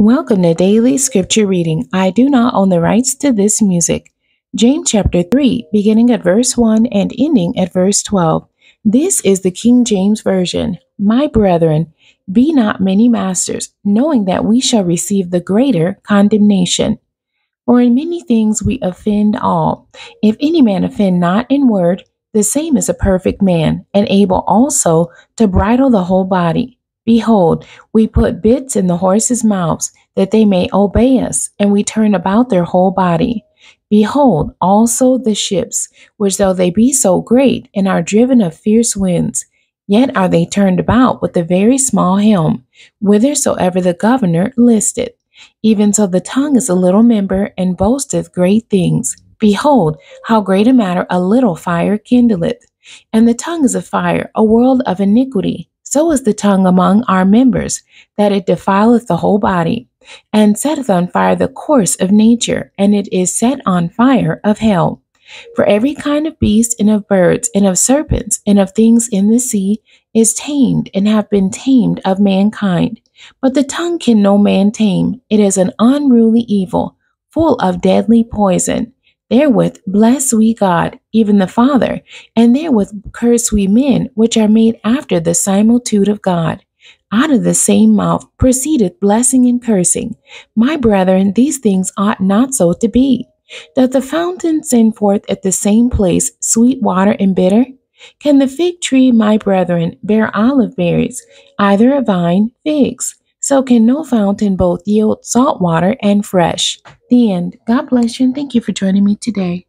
Welcome to Daily Scripture Reading. I do not own the rights to this music. James chapter 3, beginning at verse 1 and ending at verse 12. This is the King James Version. My brethren, be not many masters, knowing that we shall receive the greater condemnation. For in many things we offend all. If any man offend not in word, the same is a perfect man, and able also to bridle the whole body. Behold, we put bits in the horses' mouths, that they may obey us, and we turn about their whole body. Behold, also the ships, which though they be so great, and are driven of fierce winds, yet are they turned about with a very small helm, whithersoever the governor listeth. Even so the tongue is a little member, and boasteth great things. Behold, how great a matter a little fire kindleth. And the tongue is a fire, a world of iniquity. So is the tongue among our members, that it defileth the whole body, and setteth on fire the course of nature, and it is set on fire of hell. For every kind of beast, and of birds, and of serpents, and of things in the sea, is tamed, and have been tamed of mankind. But the tongue can no man tame. It is an unruly evil, full of deadly poison. Therewith bless we God, even the Father, and therewith curse we men, which are made after the similitude of God. Out of the same mouth proceedeth blessing and cursing. My brethren, these things ought not so to be. Doth the fountain send forth at the same place sweet water and bitter? Can the fig tree, my brethren, bear olive berries, either a vine figs? So can no fountain both yield salt water and fresh. The end. God bless you and thank you for joining me today.